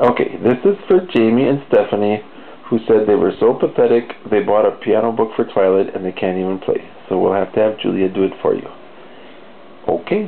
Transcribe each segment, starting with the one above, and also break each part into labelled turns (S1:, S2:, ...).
S1: Okay. This is for Jamie and Stephanie, who said they were so pathetic they bought a piano book for Twilight and they can't even play. So we'll have to have Julia do it for you. Okay,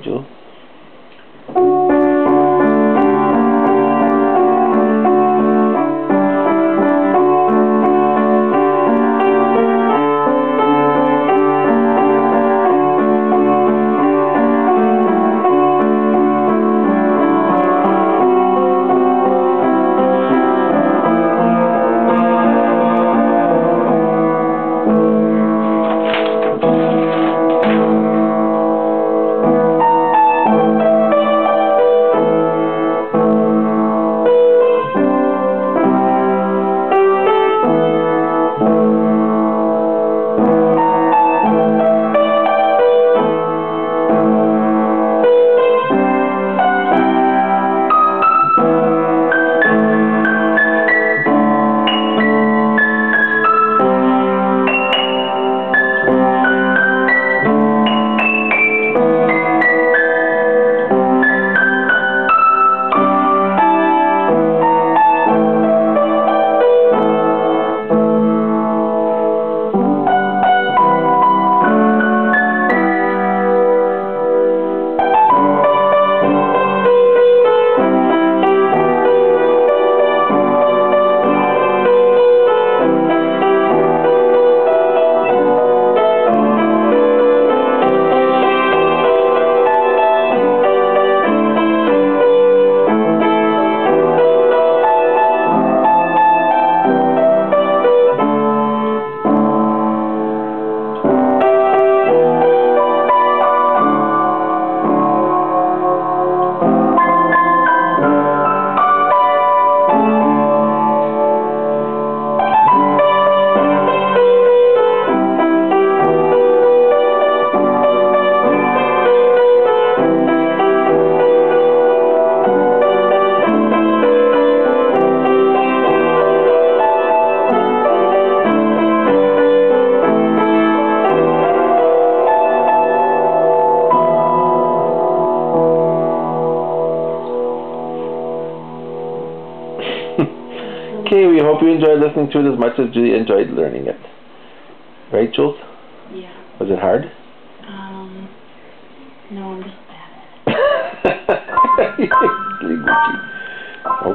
S1: Jules. Okay, we hope you enjoyed listening to it as much as Julia enjoyed learning it. Right, Jules?
S2: Yeah.
S1: Was it hard?
S2: Um, no, I'm just bad at it.